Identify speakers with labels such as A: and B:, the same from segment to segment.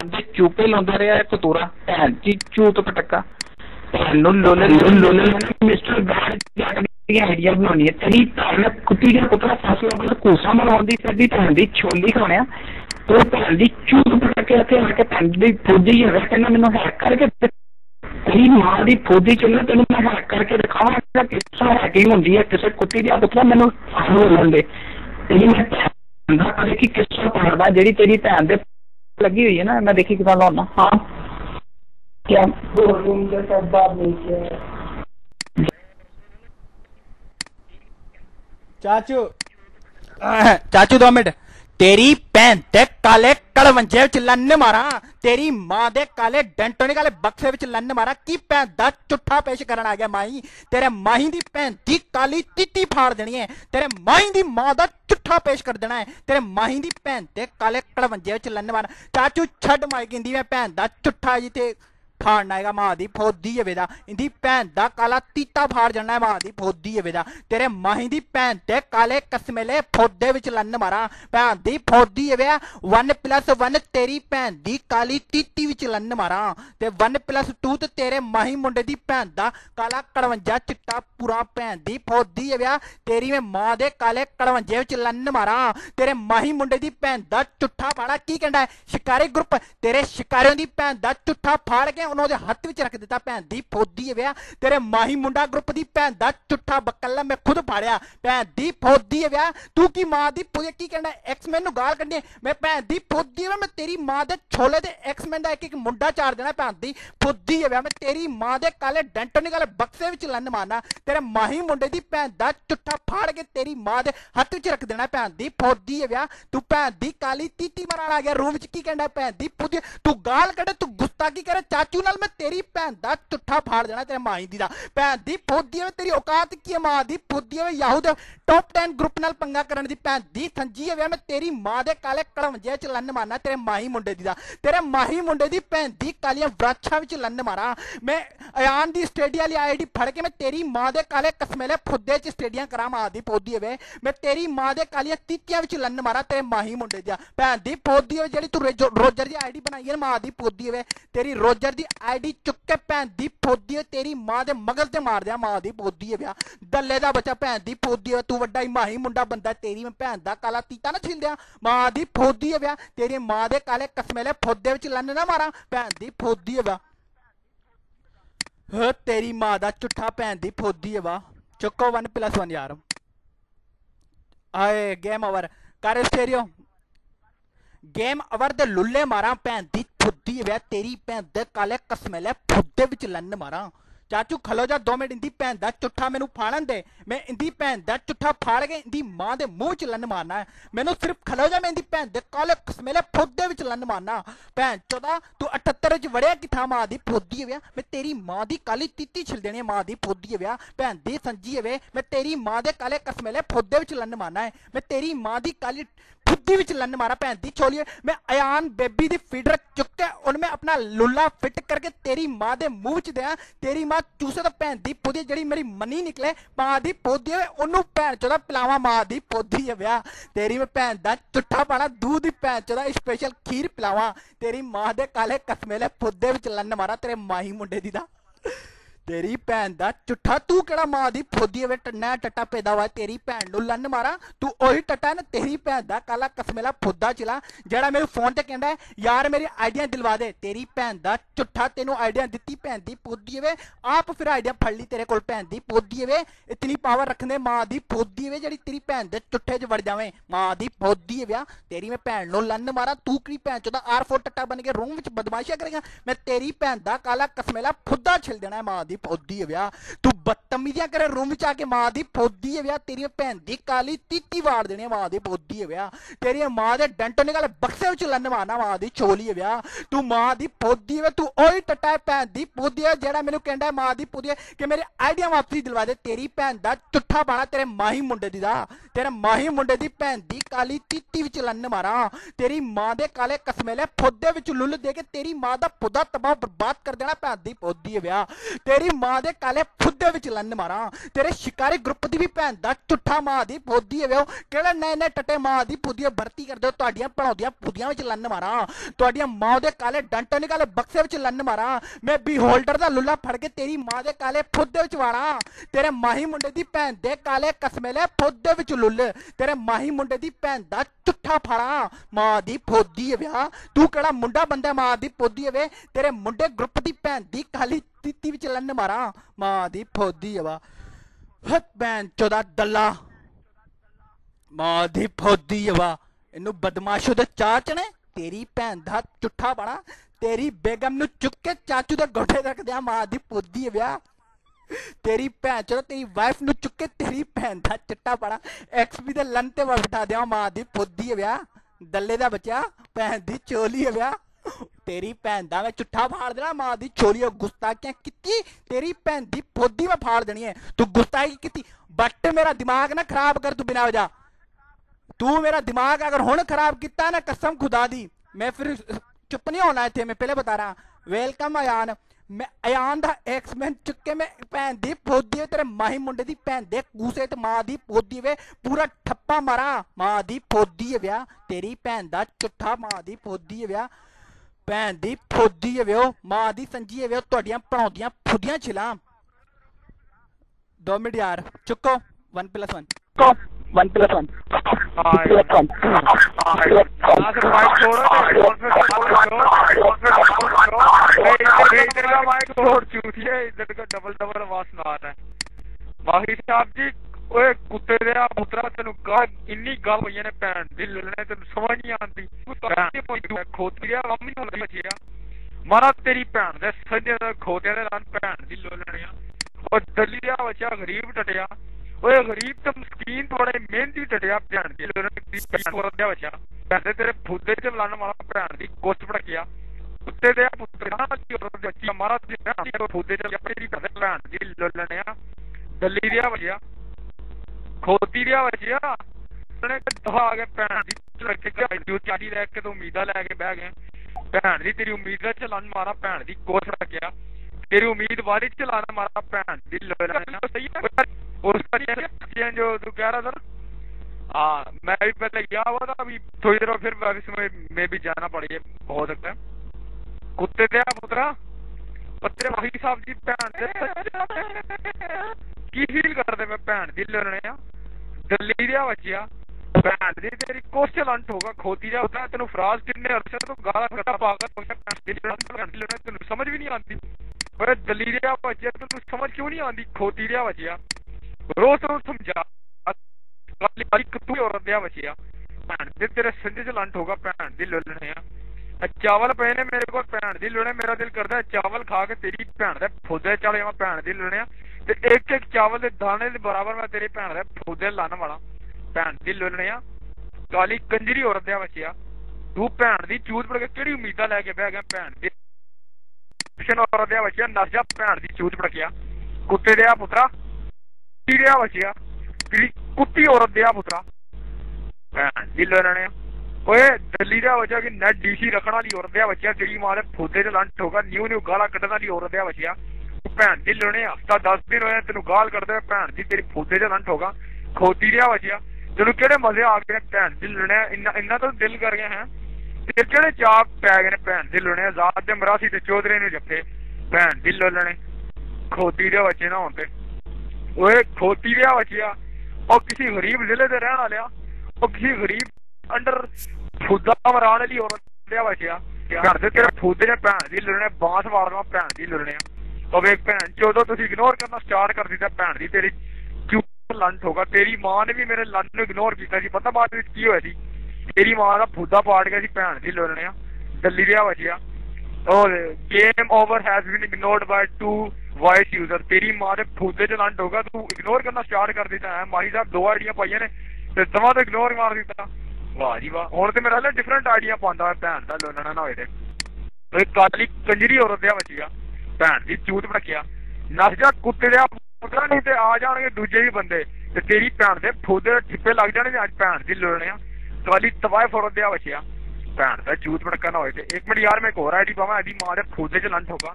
A: ਦੇ ਚੂਪੇ ਲਾਉਂਦਾ ਰਿਹਾ ਹੈ ਕਤੂਰਾ ਭੈਣ ਦੀ ਚੂਤ ਪਟਕਾ ਨੂੰ ਲੋਲੇ ਲੋਲੇ ਮਿਸਟਰ ਗਾਰਡ ਜੱਟ ਆਈਡੀਆ ਬਣਾਉਣੀ ਹੈ, ਤੇਰੀ ਭੈਣ ਕੁੱਤੀ ਦਾ ਕੁੱਤਰਾ ਫਸਲਾ ਬਸ ਕੂਸਾ ਮਰਾਉਂਦੀ ਫਿਰਦੀ ਭੈਣ ਦੀ ਛੋਲੀ ਖਾਣਿਆ ਉਹ ਭੈਣ ਦੀ ਚੂਤ ਪਟਕੇ ਤੇ ਆ ਕੇ ਭੈਣ ਦੀ ਫੌਜੀ ਹੈ ਕਹਿੰਦਾ ਮੈਨੂੰ ਹੈਕ ਕਰਕੇ ਤੇਰੀ ਮਾਂ ਦੀ ਫੌਜੀ ਚੱਲੇ ਤੈਨੂੰ ਮੈਂ ਹੈਕ ਕਰਕੇ ਦਿਖਾਵਾਂਗਾ ਕਿ ਕਿਸਾ ਹੈਕਿੰਗ ਹੁੰਦੀ ਹੈ, ਕਿਸੇ ਕੁੱਤੀ ਦੀ ਪੁੱਤਰਾ ਮੈਨੂੰ ਆਹੋ ਲੰਦੇ ਤੇਰੀ ਮੈਂ ਭੈਣ ਦਾ ਕਦੇ ਕੀ ਕਿਸਾ ਪੜਦਾ ਜਿਹੜੀ ਤੇਰੀ ਭੈਣ ਦੇ ਲੱਗੀ ਹੋਈ ਹੈ ਨਾ ਮੈਂ ਦੇਖੀ ਕਿਦਾਂ ਲਾਉਣਾ ਹਾਂ क्या
B: दो रूम जैसा बात नहीं किया
C: ਚਾਚੂ ਅਹ, ਚਾਚੂ ਦੋ ਮਿੰਟ ਤੇਰੀ ਭੈਣ ਤੇ ਕਾਲੇ ਕਲਵੰਜੇ ਵਿੱਚ ਲੰਨ ਮਾਰਾਂ ਤੇਰੀ ਮਾਂ ਦੇ ਕਾਲੇ ਡੈਂਟੋਨੀ ਕਾਲੇ ਬਕਸੇ ਵਿੱਚ ਲੰਨ ਮਾਰਾਂ ਕੀ ਭੈਣ ਦਾ ਚੁੱਠਾ ਪੇਸ਼ ਕਰਨ ਆ ਗਿਆ ਮਾਈ ਤੇਰੇ ਮਾਹੀ ਦੀ ਭੈਣ ਦੀ ਕਾਲੀ ਤਿੱਤੀ ਫਾੜ ਦੇਣੀ ਹੈ ਤੇਰੇ ਮਾਹੀ ਦੀ ਮਾਂ ਦਾ ਚੁੱਠਾ ਪੇਸ਼ ਕਰ ਦੇਣਾ ਹੈ। ਤੇਰੇ ਮਾਹੀ ਦੀ ਭੈਣ ਤੇ ਕਾਲੇ ਕਲਵੰਜੇ ਵਿੱਚ ਲੰਨ ਮਾਰਾਂ ਚਾਚੂ, ਛੱਡ ਮਾਈ ਕਹਿੰਦੀ ਮੈਂ ਭੈਣ ਦਾ ਚੁੱਠਾ ਜੀ ਤੇ ਫਾੜਨਾ ਹੈਗਾ, ਮਾਂ ਦੀ ਫੌਦੀ ਹੈ ਵੇਦਾ। ਇੰਦੀ ਭੈਣ ਦਾ ਕਾਲਾ ਤੀਤਾ ਫਾੜ ਜਾਣਾ ਮਾਂ ਦੀ ਫੌਦੀ ਹੈ ਵੇਦਾ। ਤੇਰੇ ਮਾਹੀ ਦੀ ਭੈਣ ਤੇ ਕਾਲੇ ਕਸਮੇਲੇ ਫੌਦੇ ਵਿੱਚ ਲੰਨ ਮਾਰਾਂ। ਭੈਣ ਦੀ ਫੌਦੀ ਹੈ ਵੇ 1+1 ਤੇਰੀ ਭੈਣ ਦੀ ਕਾਲੀ ਤੀਤੀ ਵਿੱਚ ਲੰਨ ਮਾਰਾਂ। ਤੇ 1+2 ਤੇ ਤੇਰੇ ਮਾਹੀ ਮੁੰਡੇ ਦੀ ਭੈਣ ਦਾ ਕਾਲਾ ਕੜਵੰਜਾ ਚਿੱਟਾ ਪੂਰਾ ਭੈਣ ਦੀ ਫੌਦੀ ਹੈ ਤੇਰੀ ਮੈਂ ਮਾਂ ਦੇ ਕਾਲੇ ਕੜਵੰਜੇ ਵਿੱਚ ਲੰਨ ਮਾਰਾ। ਤੇਰੇ ਮਾਹੀ ਮੁੰਡੇ ਦੀ ਭੈਣ ਦਾ ਚੁੱਠਾ ਫਾੜਾ। ਕੀ ਕਹਿੰਦਾ ਹੈ? ਸ਼ਿਕਾਰੀ ਗਰੁੱਪ ਤੇਰੇ ਸ਼ਿਕਾਰਿਆਂ ਦੀ ਭੈਣ ਦਾ ਚੁੱਠਾ ਫਾੜ ਕੇ ਉਹਨਾਂ ਦੇ ਹੱਥ ਵਿੱਚ ਰੱਖ ਦਿੱਤਾ, ਭੈਣ ਦੀ ਫੌਦੀ ਹੈ ਵਿਆ ਤੇਰੇ ਮਾਹੀ ਮੁੰਡਾ ਗਰੁੱਪ ਦੀ ਭੈਣ ਦਾ ਚੁੱਠਾ ਬੱਕਲਾ ਮੈਂ ਖੁਦ ਫਾੜਿਆ ਭੈਣ ਦੀ ਫੌਦੀ ਵਿਆ ਤੂੰ ਕੀ ਮਾਂ ਦੀ ਪੁਜੇ ਕੀ ਕਹਿੰਦਾ ਐਕਸਮੈਨ ਨੂੰ ਗਾਲ ਕੱਢੀ ਮੈਂ ਭੈਣ ਦੀ ਫੌਦੀ ਹੈ, ਮੈਂ ਤੇਰੀ ਮਾਂ ਦੇ ਛੋਲੇ ਤੇ ਐਕਸਮੈਨ ਦਾ ਇੱਕ ਇੱਕ ਮੁੰਡਾ ਚਾਰ ਦੇਣਾ ਭੈਣ ਦੀ ਫੌਦੀ ਵਿਆ ਮੈਂ ਤੇਰੀ ਮਾਂ ਦੇ ਕਾਲੇ ਡੈਂਟੋ ਨਿਕਾਲੇ ਬਕਸੇ ਵਿੱਚ ਲੰਨ ਮਾਰਨਾ, ਤੇਰੇ ਮਾਹੀ ਮੁੰਡੇ ਦੀ ਭੈਣ ਦਾ ਚੁੱਠਾ ਫਾੜ ਕੇ ਤੇਰੀ ਮਾਂ ਦੇ ਹੱਥ ਵਿੱਚ ਰੱਖ ਦੇਣਾ, ਭੈਣ ਦੀ ਫੌਦੀ ਹੈ ਵਿਆ ਤੂੰ ਭੈਣ ਦੀ ਕਾਲੀ ਤੀਤੀ ਮਰਾਣ ਆ ਗਿਆ, ਰੂਮ ਵਿੱਚ ਕੀ ਕਹਿੰਦਾ ਭੈਣ ਦੀ ਪੁੱਜ ਤੂੰ ਗਾਲ ਕੱਢ, ਤੂੰ ਗੁੱਸਾ ਕੀ ਕਰੇ, ਚਾਚੂ ਨਾਲ ਮੈਂ ਤੇਰੀ ਭੈਣ ਦਾ ਚੁੱਠਾ ਫਾੜ ਦੇਣਾ, ਤੇਰੇ ਮਾਂ ਦੀ ਦਾ। ਭੈਣ ਦੀ ਫੌਦੀ ਹੈ ਤੇਰੀ ਔਕਾਤ ਕੀ ਹੈ, ਮਾਂ ਦੀ ਫੌਦੀ ਹੈ ਯਾਹੂਦ ਟੌਪ 10 ਗਰੁੱਪ ਨਾਲ ਪੰਗਾ ਕਰਨ ਦੀ। ਭੈਣ ਦੀ ਸੰਜੀ ਹੈ ਮੈਂ ਤੇਰੀ ਮਾਂ ਦੇ ਕਾਲੇ ਕੜਵੰਜੇ ਚ ਲੰਨ ਮਾਰਨਾ, ਤੇਰੇ ਮਾਹੀ ਮੁੰਡੇ ਦੀ ਦਾ। ਤੇਰੇ ਮਾਹੀ ਮੁੰਡੇ ਦੀ ਭੈਣ ਦੀ ਕਾਲੀਆਂ ਵਰਾਛਾਂ ਵਿੱਚ ਲੰਨ ਮਾਰਾਂ। ਮੈਂ ਅਯਾਨ ਦੀ ਸਟੇਡੀਆ ਵਾਲੀ ਆਈਡੀ ਫੜ ਕੇ ਮੈਂ ਤੇਰੀ ਮਾਂ ਦੇ ਕਾਲੇ ਕਸਮੇਲੇ ਫੁੱਦੇ ਚ ਸਟੇਡੀਆਂ ਕਰਾਂ, ਮਾਂ ਦੀ ਫੌਦੀ ਹੈ ਮੈਂ ਤੇਰੀ ਮਾਂ ਦੇ ਕਾਲੀਆਂ ਤੀਤੀਆਂ ਵਿੱਚ ਲੰਨ ਮਾਰਾਂ, ਤੇਰੇ ਮਾਹੀ ਮੁੰਡੇ ਦੀ ਭੈਣ ਦੀ ਫੌਦੀ ਹੈ ਜਿਹੜੀ ਤੂੰ ਰੋਜਰ ਦੀ ਆਈਡੀ ਬਣਾਈ ਹੈ ਮਾਂ ਦੀ ਫੌਦੀ ਹੈ ਤੇਰੀ ਰੋਜਰ ਦੀ ਆਈਡੀ ਚੁੱਕ ਕੇ ਭੈਣ ਦੀ ਫੌਦੀ ਹੈ ਤੇਰੀ ਮਾਂ ਦੇ ਮਗਲ ਤੇ ਮਾਰ ਦਿਆ, ਮਾਂ ਦੀ ਫੌਦੀ ਹੈ ਵਿਆ ਦੱਲੇ ਦਾ ਬੱਚਾ ਭੈਣ ਦੀ ਫੌਦੀ ਹੈ ਤੂੰ ਵੱਡਾ ਹੀ ਮਾਹੀ ਮੁੰਡਾ ਬੰਦਾ ਤੇਰੀ ਮੈਂ ਭੈਣ ਦਾ ਕਾਲਾ ਤੀਤਾ ਨਾ ਛਿੰਦਿਆ। ਮਾਂ ਦੀ ਫੌਦੀ ਹੈ ਵਿਆ ਤੇਰੀ ਮਾਂ ਦੇ ਕਾਲੇ ਕਸਮੇਲੇ ਫੌਦੇ ਵਿੱਚ ਲੰਨ ਨਾ ਮਾਰਾਂ। ਭੈਣ ਦੀ ਫੌਦੀ ਹੈ ਵਿਆ ਹੋ, ਤੇਰੀ ਮਾਂ ਦਾ ਝੁੱਠਾ ਭੈਣ ਦੀ ਫੌਦੀ ਹੈ ਵਾ ਚੁੱਕੋ 1+1 ਯਾਰ। ਆਏ ਗੇਮ ਓਵਰ ਕਰ ਸਟੇਰੀਓ ਗੇਮ ਓਵਰ ਦੇ ਲੁੱਲੇ ਮਾਰਾਂ, ਭੈਣ ਦੀ ਫੁੱਦੀ ਵੇ ਤੇਰੀ ਭੈਣ ਦੇ ਕਾਲੇ ਕਸਮੇਲੇ ਫੁੱਦੇ ਵਿੱਚ ਲੰਨ ਮਾਰਾਂ। ਚਾਚੂ ਖਲੋ ਜਾ 2 ਮਿੰਟ, ਇੰਦੀ ਭੈਣ ਦਾ ਚੁੱਠਾ ਮੈਨੂੰ ਫਾੜਨ ਦੇ। ਮੈਂ ਇੰਦੀ ਭੈਣ ਦਾ ਚੁੱਠਾ ਫਾੜ ਕੇ ਇੰਦੀ ਮਾਂ ਦੇ ਮੂੰਹ 'ਚ ਲੰਨ ਮਾਰਨਾ ਮੈਨੂੰ ਸਿਰਫ ਖਲੋ ਜਾ, ਮੈਂ ਇੰਦੀ ਭੈਣ ਦੇ ਕਾਲੇ ਕਸਮੇਲੇ ਫੁੱਦੇ ਵਿੱਚ ਲੰਨ ਮਾਰਨਾ। ਭੈਣ ਚੋਦਾ, ਤੂੰ 78 ਚ ਵੜਿਆ ਕਿਥਾ, ਮਾਂ ਦੀ ਫੁੱਦੀ ਵਿਆ ਮੈਂ ਤੇਰੀ ਮਾਂ ਦੀ ਕਾਲੀ ਤੀਤੀ ਛਿਲ ਦੇਣੀ ਮਾਂ ਦੀ ਫੁੱਦੀ ਵਿਆ ਭੈਣ ਦੀ ਸੰਜੀ ਵੇ। ਮੈਂ ਤੇਰੀ ਮਾਂ ਦੇ ਕਾਲੇ ਕਸਮੇਲੇ ਫੁੱਦੇ ਵਿੱਚ ਲੰਨ ਮਾਰਨਾ ਹੈ। ਮੈਂ ਤੇਰੀ ਮਾਂ ਦੀ ਕਾਲੀ ਫੁੱਦੀ ਵਿੱਚ ਲੰਨ ਮਾਰਾ ਭੈਣ ਦੀ ਛੋਲੀਏ ਮੈਂ ਅਯਾਨ ਬੇਬੀ ਦੀ ਫੀਡਰ ਚੁੱਕ ਕੇ ਉਹਨ ਮੈਂ ਆਪਣਾ ਲੁੱਲਾ ਫਿੱਟ ਕਰਕੇ ਤੇਰੀ ਮਾਂ ਦੇ ਮੂੰਹ 'ਚ ਦਿਆਂ। ਤੇਰੀ ਮਾਂ ਚੂਸੇ ਤਾਂ ਭੈਣ ਦੀ ਪੋਦੀ ਜਿਹੜੀ ਮੇਰੀ ਮਨੀ ਨਿਕਲੇ। ਮਾਂ ਦੀ ਪੋਦੀ ਹੋਵੇ ਉਹਨੂੰ ਭੈਣ ਚੋਦਾ ਪਿਲਾਵਾਂ, ਮਾਂ ਦੀ ਪੋਦੀ ਹੈ ਵਿਆਹ। ਤੇਰੀ ਮੈਂ ਭੈਣ ਦਾ ਚੁੱਠਾ ਪਾਣਾ ਦੂਧ ਦੀ ਭੈਣ ਚੋਦਾ ਸਪੈਸ਼ਲ ਖੀਰ ਪਿਲਾਵਾਂ। ਤੇਰੀ ਮਾਂ ਦੇ ਕਾਲੇ ਕਸਮੇਲੇ ਫੁੱਦੇ ਵਿੱਚ ਲੰਨ ਮਾਰਾ, ਤੇਰੇ ਮਾਹੀ ਮੁੰਡੇ ਦੀ ਦਾ। ਤੇਰੀ ਭੈਣ ਦਾ ਚੁੱਠਾ ਤੂੰ ਕਿਹੜਾ ਮਾਂ ਦੀ ਫੋਦੀ ਵੇ ਟੰਨਾ ਟੱਟਾ ਪੈਦਾ ਹੋਇਆ ਤੇਰੀ ਭੈਣ ਨੂੰ ਲੰਨ ਮਾਰਾ, ਤੂੰ ਉਹੀ ਟੱਟਾ ਨਾ ਤੇਰੀ ਭੈਣ ਦਾ ਕਾਲਾ ਕਸਮੇਲਾ ਫੁੱਦਾ ਚਲਾ, ਜਿਹੜਾ ਮੇਰੇ ਫੋਨ ਤੇ ਕਹਿੰਦਾ ਯਾਰ ਮੇਰੀ ਆਈਡੀਆਂ ਦਿਲਵਾ ਦੇ, ਤੇਰੀ ਭੈਣ ਦਾ ਚੁੱਠਾ ਤੈਨੂੰ ਆਈਡੀਆਂ ਦਿੱਤੀ ਭੈਣ ਦੀ ਫੋਦੀ ਵੇ ਆਪ ਫਿਰ ਆਈਡੀਆਂ ਫੜ ਲਈ ਤੇਰੇ ਕੋਲ ਭੈਣ ਦੀ ਫੋਦੀ ਵੇ ਇਤਨੀ ਪਾਵਰ ਰੱਖਦੇ ਮਾਂ ਦੀ ਫੋਦੀ ਵੇ ਜਿਹੜੀ ਤੇਰੀ ਭੈਣ ਦੇ ਚੁੱਠੇ 'ਚ ਵੜ ਜਾਵੇਂ, ਮਾਂ ਦੀ ਫੋਦੀ ਵਿਆ ਤੇਰੀ ਮੈਂ ਭੈਣ ਨੂੰ ਲੰਨ ਮਾਰਾਂ, ਤੂੰ ਕਿਹੜੀ ਭੈਣ ਚੋਦਾ ਆਰ4 ਟੱਟਾ ਬਣ ਕੇ ਰੂਮ ਵਿੱਚ ਬਦਮਾਸ਼ੀਆਂ ਕਰੇਗਾ, ਮੈਂ ਤੇਰੀ ਭੈਣ ਦਾ ਕਾਲਾ ਕਸਮੇਲਾ ਫੁੱਦਾ ਛਿਲ ਦੇਣਾ ਮਾਂ ਦੀ ਪੌਦੀ ਹੈ ਵਿਆਹ। ਤੂੰ ਬਦਤਮੀਜ਼ੀਆਂ ਕਰੇ, ਰੂਮ ਚ ਆ ਕੇ ਮਾਂ ਦੀ ਫੌਦੀ ਹੈ ਵਿਆਹ। ਤੇਰੀ ਭੈਣ ਦੀ ਕਾਲੀ ਤੀਤੀ ਵਾੜ ਦੇਣੀ ਮਾਂ ਦੀ ਫੌਦੀ ਹੈ ਵਿਆਹ। ਤੇਰੀ ਮਾਂ ਦੇ ਡੰਟੋ ਨਿਕਾਲੇ ਬਕਸੇ ਵਿੱਚ ਲੰਨ ਮਾਂ ਦੀ ਚੋਲੀ ਹੈ ਵਿਆਹ। ਤੂੰ ਮਾਂ ਦੀ ਫੌਦੀ ਹੈ ਤੂੰ ਉਹੀ ਟੱਟਾ ਭੈਣ ਦੀ ਫੌਦੀ ਹੈ ਜਿਹੜਾ ਮੈਨੂੰ ਕਹਿੰਦਾ ਮਾਂ ਦੀ ਫੌਦੀ ਕਿ ਮੇਰੀ ਆਈਡੀਆਂ ਵਾਪਸੀ ਦਿਲਵਾ ਦੇ। ਤੇਰੀ ਭੈਣ ਦਾ ਚੁੱਠਾ ਬਾਣਾ ਤੇਰੇ ਮਾਹੀ ਮੁੰਡੇ ਦੀ ਦਾ। ਤੇਰੇ ਮਾਹੀ ਮੁੰਡੇ ਦੀ ਭੈਣ ਦੀ ਕਾਲੀ ਤੀਤੀ ਵਿੱਚ ਲੰਨ ਮਾਰਾਂ। ਤੇਰੀ ਮਾਂ ਦੇ ਕਾਲੇ ਕਸਮੇਲੇ ਫੁੱਦੇ ਵਿੱਚ ਲੁੱਲ ਦੇ ਕੇ ਤੇਰੀ ਮਾਂ ਦਾ ਪੁੱਦਾ ਤਬਾਹ ਬਰਬਾਦ ਕਰ ਦੇਣਾ ਭੈਣ ਦੀ ਪੌਦੀ ਹੈ ਵਿਆਹ। ਤੇਰੀ ਮਾਂ ਦੇ ਕਾਲੇ ਫੁੱਦੇ ਵਿੱਚ ਲੰਨ ਮਾਰਾਂ। ਤੇਰੇ ਸ਼ਿਕਾਰੀ ਗਰੁੱਪ ਦੀ ਵੀ ਭੈਣ ਦਾ ਝੁੱਠਾ ਮਾਂ ਦੀ ਪੋਦੀ ਹੈ ਕਿਹੜੇ ਨਏ ਨਏ ਟੱਟੇ ਮਾਂ ਦੀ ਪੋਦੀ ਭਰਤੀ ਕਰਦੇ ਹੋ, ਤੁਹਾਡੀਆਂ ਪੜਾਉਂਦੀਆਂ ਪੁੱਦੀਆਂ ਵਿੱਚ ਲੰਨ ਮਾਰਾਂ। ਤੁਹਾਡੀਆਂ ਮਾਂ ਦੇ ਕਾਲੇ ਡੰਟੇ ਨਿਕਾਲੇ ਬਕਸੇ ਵਿੱਚ ਲੰਨ ਮਾਰਾਂ। ਮੈਂ ਬੀ ਹੋਲਡਰ ਦਾ ਲੁੱਲਾ ਫੜ ਕੇ ਤੇਰੀ ਮਾਂ ਦੇ ਕਾਲੇ ਫੁੱਦੇ ਵਿੱਚ ਵਾੜਾਂ ਤੇਰੇ ਮਾਹੀ ਮੁੰਡੇ ਦੀ ਭੈਣ ਦੇ ਕਾਲੇ ਕਸਮੇਲੇ ਫੁੱਦੇ ਵਿੱਚ ਲੁੱਲ। ਤੇਰੇ ਮਾਹੀ ਮੁੰਡੇ ਦੀ ਭੈਣ ਦਾ ਝੁੱਠਾ ਫੜਾ ਮਾਂ ਦੀ ਫੋਦੀ ਵਿਆਹ। ਤੂੰ ਕਿਹੜਾ ਮੁੰਡਾ ਬੰਦਾ ਮਾਂ ਦੀ ਪੋਦੀ ਹੈ ਵੇ? ਤੇਰੇ ਮੁੰਡੇ ਗਰੁੱਪ ਦੀ ਭੈਣ ਦੀ ਕਾਲੀ ਤੀਤੀ ਵਿੱਚ ਲੰਨ ਮਾਰਾਂ। ਮਾਂ ਦੀ ਫੋਦੀ ਹੈ ਵਾ। ਹੱਤ ਭੈਣ ਚੋਦਾ ਦੱਲਾ ਮਾਂ ਦੀ ਫੋਦੀ ਹੈ ਵਾ। ਇਹਨੂੰ ਬਦਮਾਸ਼ੋ ਦੇ ਚਾਚ ਨੇ। ਤੇਰੀ ਭੈਣ ਦਾ ਝੁੱਠਾ ਬਣਾ। ਤੇਰੀ ਬੇਗਮ ਨੂੰ ਚੁੱਕ ਕੇ ਚਾਚੂ ਦੇ ਗੋਡੇ ਰੱਖ ਦਿਆਂ ਮਾਂ ਦੀ ਫੋਦੀ ਹੈ ਵਿਆਹ। ਤੇਰੀ ਭੈਣ ਚੋਦਾ ਤੇਰੀ ਵਾਈਫ ਨੂੰ ਚੁੱਕ ਕੇ ਤੇਰੀ ਭੈਣ ਦਾ ਚਿੱਟਾ ਪੜਾ ਐਕਸਪੀ ਦੇ ਲੰਨ ਤੇ ਬਿਠਾ ਦਿਆਂ ਮਾਂ ਦੀ ਫੋਦੀ ਹੈ ਵਿਆਹ। ਦੱਲੇ ਦਾ ਬੱਚਾ ਭੈਣ ਦੀ ਚੋਲੀ ਹੈ ਵਿਆਹ। ਤੇਰੀ ਭੈਣ ਦਾ ਮੈਂ ਚੁੱਠਾ ਫਾੜ ਦੇਣਾ, ਮਾਂ ਦੀ ਛੋਲੀ ਉਹ ਗੁਸਤਾਖੀਆਂ ਕੀਤੀ? ਤੇਰੀ ਭੈਣ ਦੀ ਪੋਦੀ ਮੈਂ ਫਾੜ ਦੇਣੀ ਹੈ। ਤੂੰ ਗੁਸਤਾਖੀ ਕੀਤੀ। ਬੱਟ ਮੇਰਾ ਦਿਮਾਗ ਨਾ ਖਰਾਬ ਕਰ ਤੂੰ ਬਿਨਾ ਵਜਾ ਤੂੰ ਮੇਰਾ ਦਿਮਾਗ ਅਗਰ ਹੁਣ ਖਰਾਬ ਕੀਤਾ ਨਾ ਕਸਮ ਖੁਦਾ ਦੀ, ਮੈਂ ਫਿਰ ਚੁੱਪ ਨਹੀਂ ਹੋਣਾ ਇੱਥੇ, ਮੈਂ ਪਹਿਲੇ ਬਤਾ ਰਹਾ। ਵੈਲਕਮ ਆਯਾਨ ਮੈਂ ਆਯਾਨ ਦਾ ਐਕਸਮੈਨ ਚੁੱਕੇ ਮੈਂ ਭੈਣ ਦੀ ਪੋਦੀ ਤੇਰੇ ਮਾਹੀ ਮੁੰਡੇ ਦੀ ਭੈਣ ਦੇ ਗੂਸੇ ਤੇ ਮਾਂ ਦੀ ਪੋਦੀ ਵੇ, ਪੂਰਾ ਠੱਪਾ ਮਾਰਾ। ਮਾਂ ਦੀ ਪੋਦੀ ਵਿਆ ਤੇਰੀ ਭੈਣ ਦਾ ਚੁੱਠਾ ਮਾਂ ਦੀ ਪੋਦੀ ਵਿਆ ਭੈਣ ਦੀ ਫੋਦੀ ਹੈ ਵਿਓ ਮਾਂ ਦੀ ਸੰਜੀ ਹੈ ਵਿਓ ਤੁਹਾਡੀਆਂ ਪੜਾਉਂਦੀਆਂ ਫੁੱਦੀਆਂ ਛਿਲਾਂ 2 ਮਿੰਟ ਯਾਰ ਚੁੱਕੋ 1 1
A: को one plus one plus one
D: यहाँ से माइक छोड़ो कॉन्फ्रेंस करो कॉन्फ्रेंस करो इधर का माइक छोड़ चूतिए इधर का डबल डबल आवाज सुना रहा है ਮਾਹੀ ਸਾਹਿਬ ਜੀ ਓਏ ਕੁੱਤੇ ਦੇ ਆ ਪੁੱਤਰਾ ਤੈਨੂੰ ਗਾ ਇੰਨੀ ਗੱਲ ਹੋਈਆਂ ਨੇ ਭੈਣ ਦੀ ਲੁੱਲਣੇ ਤੈਨੂੰ ਸਮਝ ਨਹੀਂ ਆਉਂਦੀ। ਭੈਣ ਖੋਤੀ ਰਿਆ ਮੰਮੀ ਨੂੰ ਬਚਿਆ ਮਾਰਾ ਤੇਰੀ ਭੈਣ ਦੇ ਸੱਜੇ ਦੇ ਖੋਤਿਆਂ ਦੇ ਨਾਲ ਭੈਣ ਦੀ ਲੁੱਲਣਿਆ ਉਹ ਦਲੀਆ ਬੱਚਾ ਗਰੀਬ ਟਟਿਆ। ਓਏ ਗਰੀਬ ਤੇ ਮਸਕੀਨ ਥੋੜੇ ਮਿਹਨਤੀ ਟਟਿਆ ਭੈਣ ਦੀ। ਲੁੱਲਣ ਦੀ ਭੈਣ ਦਾ ਬੱਚਾ। ਪੈਸੇ ਤੇਰੇ ਫੁੱਦੇ ਚ ਲੰਨ ਵਾਲਾ ਭੈਣ ਦੀ ਕੋਚ ਭੜਕਿਆ। ਕੁੱਤੇ ਦੇ ਪੁੱਤਰਾ ਦੀ ਔਰਤ ਬੱਚੀ ਮਾਰਾ ਦੀ ਫੁੱਦੇ ਚ ਆਪਣੀ ਭੈਣ ਦੀ ਲੁੱਲਣਿਆ ਦਿੱਲੀ ਰਿਆ ਵਜਿਆ ਖੋਤੀ ਰਿਆ ਵਜਿਆ ਉਹਨੇ ਦਫਾ ਆ ਕੇ ਭੈਣ ਦੀ ਰੱਖ ਕੇ ਜੋ ਚਾੜੀ ਲੈ ਕੇ ਤੂੰ ਉਮੀਦਾਂ ਲੈ ਕੇ ਬਹਿ ਗਿਆ ਭੈਣ ਦੀ ਤੇਰੀ ਉਮੀਦਾਂ ਚ ਲੰਨ ਮਾਰਾ ਭੈਣ ਦੀ ਕੋਸ ਰੱਖਿਆ ਤੇਰੀ ਉਮੀਦ ਵਾਰੀ ਚ ਲਾਣਾ ਮਾਰਾ ਭੈਣ ਦੀ ਲੋਲਾ ਸਹੀ ਹੈ ਉਸ पर चेंज जो तू कह रहा था ना हाँ मैं भी पहले गया हुआ था अभी थोड़ी देर बाद फिर वापस में मैं भी जाना पड़ेगा हो सकता है कुत्ते दे पुत्रा ਪੱਤਰੇ ਵਾਹੀ ਸਾਹਿਬ ਜੀ, ਭੈਣ ਦੇ ਕੀ ਫੀਲ ਕਰਦੇ ਮੈਂ ਭੈਣ ਦੀ ਲੜਨੇ ਆ? ਦਿੱਲੀ ਦੇ ਬੱਚਿਆ ਭੈਣ ਦੀ ਤੇਰੀ ਕੋਸਟਲ ਅੰਟ ਹੋਗਾ ਖੋਤੀ ਜਾ ਹੁੰਦਾ, ਤੈਨੂੰ ਫਰਾਜ਼ ਕਿੰਨੇ ਅਰਸੇ ਤੋਂ ਗਾਲਾਂ ਕੱਢਾ ਪਾਗਲ ਹੋ ਗਿਆ ਭੈਣ ਦੀ ਲੜਨਾ ਤੈਨੂੰ ਸਮਝ ਵੀ ਨਹੀਂ ਆਉਂਦੀ। ਓਏ, ਦਿੱਲੀ ਦੇ ਬੱਚਿਆ ਤੈਨੂੰ ਸਮਝ ਕਿਉਂ ਨਹੀਂ ਆਉਂਦੀ? ਖੋਤੀ ਦੇ ਬੱਚਿਆ ਰੋਜ਼ ਤੈਨੂੰ ਸਮਝਾ। ਕੱਲੀ ਕੱਲੀ ਤੂੰ ਔਰਤ ਦੇ ਬੱਚਿਆ ਭੈਣ ਦੇ ਤੇਰੇ ਸੰਜੇ ਚ ਲੰਟ ਹੋਗਾ ਭੈਣ ਦੀ ਲੜਨੇ ਆ। ਚਾਵਲ ਪਏ ਨੇ ਮੇਰੇ ਕੋਲ, ਭੈਣ ਦੀ ਲੁਣੇ ਮੇਰਾ ਦਿਲ ਕਰਦਾ ਚਾਵਲ ਖਾ ਕੇ ਤੇਰੀ ਭੈਣ ਦੇ ਫੁੱਦੇ ਚਲੇ ਮੈਂ ਭੈਣ ਦੀ ਲੁਣਿਆ ਤੇ ਇੱਕ ਇੱਕ ਚਾਵਲ ਦੇ ਦਾਣੇ ਦੇ ਬਰਾਬਰ ਮੈਂ ਤੇਰੀ ਭੈਣ ਦੇ ਫੁੱਦੇ ਲਾਣ ਵਾਲਾ। ਭੈਣ ਦੀ ਲੁਣਿਆ ਕਾਲੀ ਕੰਜਰੀ ਔਰਤ ਦੇ ਬੱਚਿਆ ਤੂੰ ਭੈਣ ਦੀ ਚੂਤ ਪੜ ਕੇ ਕਿਹੜੀ ਉਮੀਦਾਂ ਲੈ ਕੇ ਬਹਿ ਗਿਆ ਭੈਣ ਦੀ? ਕਿਸ਼ਨ ਔਰਤ ਦੇ ਬੱਚਿਆ ਨਸ ਜਾ ਭੈਣ ਦੀ ਚੂਤ ਪੜਕਿਆ ਕੁੱਤੇ ਦੇ ਆ ਪੁੱਤਰਾ ਕੀੜਿਆ ਬੱਚਿਆ ਕੁੱਤੀ ਔਰਤ ਦੇ ਆ ਪੁੱਤਰਾ। ਭੈਣ ਦੀ ਲੁਣਿਆ ਓਏ, ਦਿੱਲੀ ਦਾ ਬੱਚਾ ਕਿ ਨੈਟ ਡੀਸੀ ਰੱਖਣ ਵਾਲੀ ਔਰਤ ਆ ਬੱਚਾ ਤੇਰੀ ਮਾਂ ਦੇ ਫੋਦੇ ਤੇ ਲੰਟ ਹੋਗਾ ਨਿਊ ਨਿਊ ਗਾਲਾਂ ਕੱਢਣ ਵਾਲੀ ਔਰਤ ਆ ਬੱਚਾ ਤੂੰ ਭੈਣ ਦੀ ਲੁਣੇ ਹਫਤਾ 10 ਦਿਨ ਹੋਇਆ ਤੈਨੂੰ ਗਾਲ ਕੱਢਦੇ ਭੈਣ ਦੀ ਤੇਰੀ ਫੋਦੇ ਤੇ ਲੰਟ ਹੋਗਾ ਖੋਤੀ ਰਿਆ ਬੱਚਾ ਤੈਨੂੰ ਕਿਹੜੇ ਮਜ਼ੇ ਆ ਗਏ ਭੈਣ ਦੀ ਲੁਣੇ ਇੰਨਾ ਇੰਨਾ ਤਾਂ ਦਿਲ ਕਰ ਗਿਆ, ਹੈ? ਤੇ ਕਿਹੜੇ ਚਾਪ ਪੈ ਗਏ ਨੇ ਭੈਣ ਦੀ ਲੁਣੇ ਆਜ਼ਾਦ ਦੇ ਮਰਾਸੀ ਤੇ ਚੌਧਰੀ ਨੂੰ ਜੱਫੇ, ਭੈਣ ਦੀ ਲੁਣੇ। ਖੋਤੀ ਦੇ ਬੱਚੇ ਨਾ ਹੁੰਦੇ ਓਏ, ਖੋਤੀ ਰਿਆ ਬੱਚਾ ਉਹ ਕਿਸੇ ਗਰੀਬ ਜ਼ਿਲ੍ਹੇ ਦੇ ਰਹਿਣ ਵਾਲਿਆ ਉਹ ਕਿਸੇ ਗਰੀਬ ਅੰਡਰ ਫੁੱਦਾ ਮਰਾਣ ਵਾਲੀ ਔਰਤ ਦੇ ਬੱਚਿਆ ਘਰ ਦੇ ਤੇਰੇ ਫੁੱਦੇ ਨੇ ਭੈਣ ਦੀ ਲੁਣੇ ਬਾਂਸ ਵਾੜਨਾ ਭੈਣ ਦੀ ਲੁਣੇ ਉਹ ਵੇਖ ਭੈਣ ਚੋਦੋ ਤੁਸੀਂ ਇਗਨੋਰ ਕਰਨਾ ਸਟਾਰਟ ਕਰ ਦਿੱਤਾ ਭੈਣ ਦੀ ਤੇਰੀ ਚੁੱਪ ਲੰਟ ਹੋਗਾ ਤੇਰੀ ਮਾਂ ਨੇ ਵੀ ਮੇਰੇ ਲੰਨ ਨੂੰ ਇਗਨੋਰ ਕੀਤਾ ਸੀ। ਪਤਾ ਬਾਅਦ ਵਿੱਚ ਕੀ ਹੋਇਆ ਸੀ? ਤੇਰੀ ਮਾਂ ਦਾ ਫੁੱਦਾ ਪਾੜ ਗਿਆ ਸੀ, ਭੈਣ ਦੀ ਲੁਣੇ ਦਿੱਲੀ ਦੇ ਬੱਚਿਆ ਉਹ game over has been ignored by two voice user ਤੇਰੀ ਮਾਂ ਦੇ ਫੁੱਦੇ ਚ ਲੰਟ ਹੋਗਾ ਤੂੰ ਇਗਨੋਰ ਕਰਨਾ ਸਟਾਰਟ ਕਰ ਦਿੱਤਾ। ਹੈ ਮਾਰੀ ਸਾਹਿਬ ਦੋ ਆਈਡੀਆਂ ਪਾਈਆਂ ਨੇ ਤੇ ਦਵਾ ਤੇ ਇਗਨੋਰ ਮਾਰ ਦਿੱਤਾ। ਵਾਹ ਜੀ ਵਾਹ। ਹੁਣ ਤੇ ਮੇਰਾ ਹਲੇ ਡਿਫਰੈਂਟ ਆਈਡੀਆ ਪਾਉਂਦਾ ਭੈਣ ਦਾ ਲੋਨਣਾ ਨਾ ਹੋਏ ਤੇ। ਓਏ ਕਾਲੀ ਕੰਜਰੀ ਔਰਤ ਦੇ ਬੱਚੀਆ ਭੈਣ ਦੀ ਚੂਤ ਬੜਕਿਆ ਨਸ ਜਾ ਕੁੱਤੇ ਦੇ ਪੁੱਤਰਾ ਨਹੀਂ ਤੇ ਆ ਜਾਣਗੇ ਦੂਜੇ ਵੀ ਬੰਦੇ। ਤੇ ਤੇਰੀ ਭੈਣ ਦੇ ਫੋਦੇ ਠਿੱਪੇ ਲੱਗ ਜਾਣਗੇ ਅੱਜ ਭੈਣ ਦੀ ਲੋਣਿਆ ਕਾਲੀ ਤਵਾਏ ਫੋਰਤ ਦੇ ਬੱਚਿਆ ਭੈਣ ਦਾ ਚੂਤ ਬੜਕਾ ਨਾ ਹੋਏ ਤੇ। ਇੱਕ ਮਿੰਟ ਯਾਰ, ਮੈਂ ਇੱਕ ਹੋਰ ਆਈਡੀ ਪਾਵਾਂ, ਇਹਦੀ ਮਾਂ ਦੇ ਫੋਦੇ ਚ ਲੰਟ ਹੋਗਾ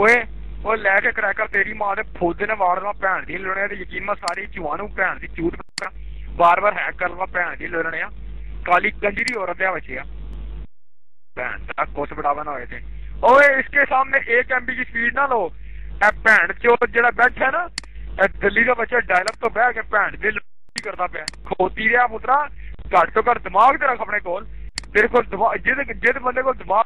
D: ਓਏ ਉਹ ਲੈ ਕੇ ਕਰੈਕਰ ਤੇਰੀ ਮਾਂ ਦੇ ਫੋਦੇ ਨੇ ਵਾੜਨਾ ਭੈਣ ਦੀ ਲੁਣਿਆ ਤੇ ਯਕੀਨ ਮੈਂ ਸਾਰੀ ਚੂਹਾਂ ਨੂੰ ਭੈਣ ਦੀ ਚੂਤ ਵਾਰ ਵਾਰ ਹੈਕ ਕਰਵਾ ਭੈਣ ਦੀ ਲੁਣਿਆ काली कंजरी औरत है बची भैन कुछ बढ़ावा ना हो इसके सामने एक एमबी की स्पीड ना लो। भैन चो जरा बैठा है ना दिल्ली का बच्चा डायलॉग तो बह के भैन, दिल करता पे खोती रहा पुत्रा घट तो घट दिमाग तेरा अपने को जिद जिद बंद को दिमाग